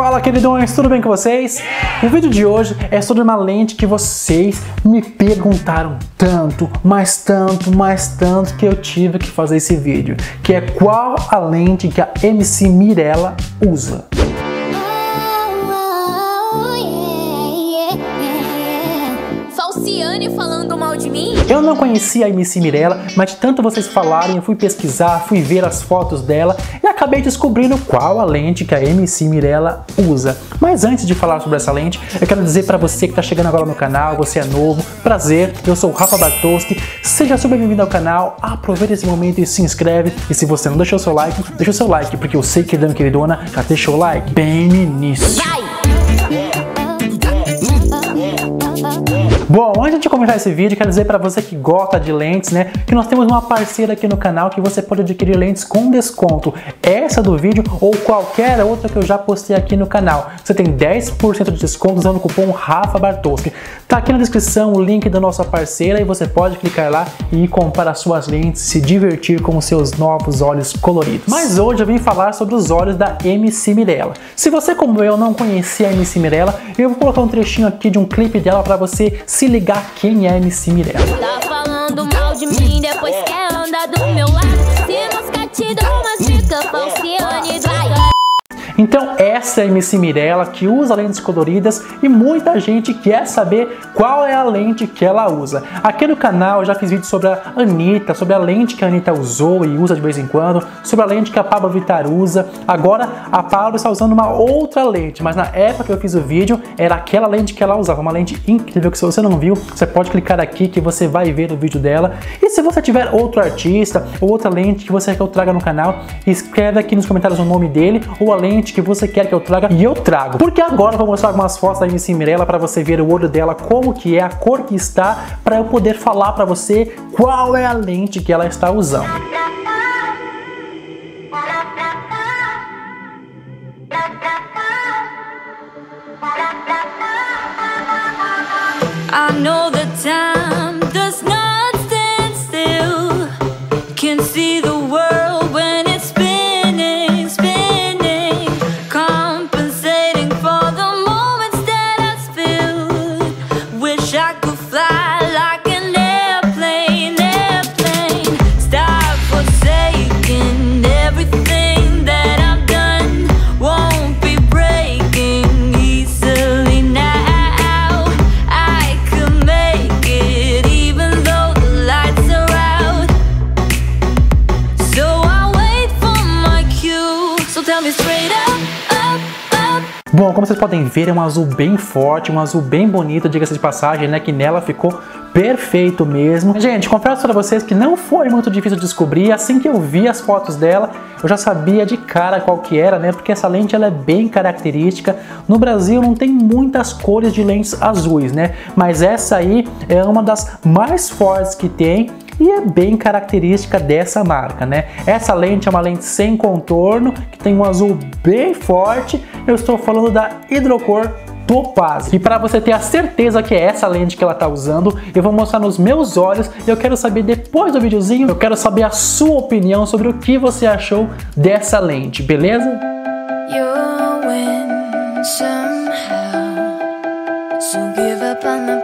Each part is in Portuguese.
Fala queridões, tudo bem com vocês? O vídeo de hoje é sobre uma lente que vocês me perguntaram tanto, mais tanto, mais tanto que eu tive que fazer esse vídeo, que é qual a lente que a MC Mirella usa. Falciane falando mal de mim? Eu não conhecia a MC Mirella, mas de tanto vocês falarem, eu fui pesquisar, fui ver as fotos dela e acabei descobrindo qual a lente que a MC Mirella usa. Mas antes de falar sobre essa lente, eu quero dizer para você que está chegando agora no canal, você é novo, prazer, eu sou o Rafa Bartoski, seja super bem-vindo ao canal, aproveita esse momento e se inscreve. E se você não deixou seu like, deixa o seu like, porque eu sei que queridão queridona já deixou o like bem no início. Vai! Bom, antes de começar esse vídeo, quero dizer para você que gosta de lentes, né, que nós temos uma parceira aqui no canal que você pode adquirir lentes com desconto. Essa do vídeo ou qualquer outra que eu já postei aqui no canal. Você tem 10% de desconto usando o cupom Rafa Bartoski. Tá aqui na descrição o link da nossa parceira e você pode clicar lá e comprar as suas lentes, se divertir com os seus novos olhos coloridos. Mas hoje eu vim falar sobre os olhos da MC Mirella. Se você como eu não conhecia a MC Mirella, eu vou colocar um trechinho aqui de um clipe dela para você se ligar quem é MC Mirella. Tá falando mal de mim, depois quer andar do meu lado. Se nunca te dou umas dicas, Falciane vai. Então essa é a MC Mirella que usa lentes coloridas e muita gente quer saber qual é a lente que ela usa. Aqui no canal eu já fiz vídeo sobre a Anitta, sobre a lente que a Anitta usou e usa de vez em quando, sobre a lente que a Pablo Vittar usa. Agora a Pablo está usando uma outra lente, mas na época que eu fiz o vídeo era aquela lente que ela usava, uma lente incrível que se você não viu, você pode clicar aqui que você vai ver o vídeo dela. E se você tiver outro artista ou outra lente que você quer que eu traga no canal, escreve aqui nos comentários o nome dele ou a lente que você quer que eu traga e eu trago. Porque agora eu vou mostrar algumas fotos da MC Mirella para você ver o olho dela, como que é, a cor que está, para eu poder falar para você qual é a lente que ela está usando. I Bom, como vocês podem ver, é um azul bem forte, um azul bem bonito, diga-se de passagem, né? Que nela ficou perfeito mesmo. Gente, confesso para vocês que não foi muito difícil de descobrir. Assim que eu vi as fotos dela, eu já sabia de cara qual que era, né? Porque essa lente ela é bem característica. No Brasil não tem muitas cores de lentes azuis, né? Mas essa aí é uma das mais fortes que tem e é bem característica dessa marca, né? Essa lente é uma lente sem contorno, que tem um azul bem forte. Eu estou falando da Hidrocor Topaz. E para você ter a certeza que é essa lente que ela está usando, eu vou mostrar nos meus olhos e eu quero saber depois do videozinho, eu quero saber a sua opinião sobre o que você achou dessa lente, beleza? You'll win somehow. So give up on the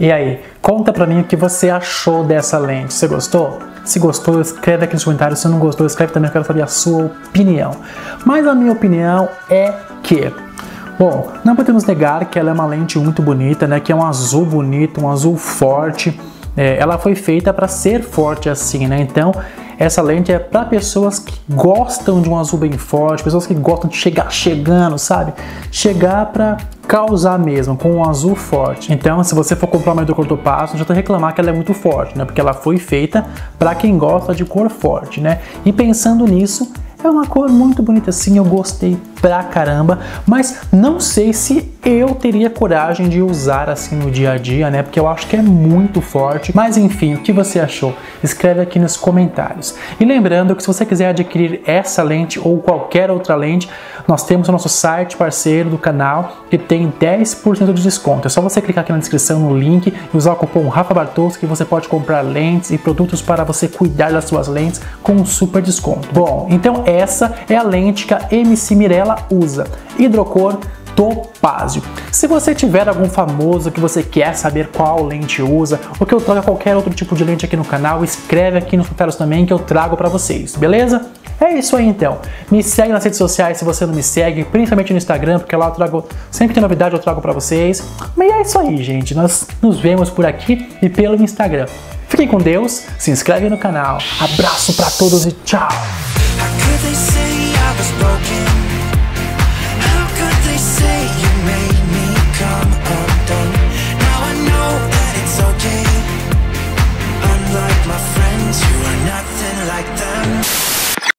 E aí, conta pra mim o que você achou dessa lente. Você gostou? Se gostou, escreve aqui nos comentários. Se não gostou, escreve também, eu quero saber a sua opinião. Mas a minha opinião é que Bom, não podemos negar que ela é uma lente muito bonita, né? Que é um azul bonito, um azul forte. É, ela foi feita para ser forte assim, né? Então, essa lente é para pessoas que gostam de um azul bem forte, pessoas que gostam de chegar chegando, sabe? Chegar para causar mesmo, com um azul forte. Então, se você for comprar uma do curto passo, não adianta reclamar que ela é muito forte, né? Porque ela foi feita para quem gosta de cor forte, né? E pensando nisso, é uma cor muito bonita assim, eu gostei pra caramba, mas não sei se eu teria coragem de usar assim no dia a dia, né? Porque eu acho que é muito forte. Mas enfim, o que você achou? Escreve aqui nos comentários. E lembrando que se você quiser adquirir essa lente ou qualquer outra lente, nós temos o nosso site parceiro do canal que tem 10% de desconto. É só você clicar aqui na descrição no link e usar o cupom Rafa Bartos que você pode comprar lentes e produtos para você cuidar das suas lentes com um super desconto. Bom, então essa é a lente que a MC Mirella usa. Hidrocor Topázio. Se você tiver algum famoso que você quer saber qual lente usa, ou que eu traga qualquer outro tipo de lente aqui no canal, escreve aqui nos comentários também que eu trago para vocês, beleza? É isso aí então. Me segue nas redes sociais se você não me segue, principalmente no Instagram, porque lá eu trago, sempre tem novidade eu trago para vocês. Mas é isso aí, gente. Nós nos vemos por aqui e pelo Instagram. Fiquem com Deus, se inscreve no canal. Abraço para todos e tchau.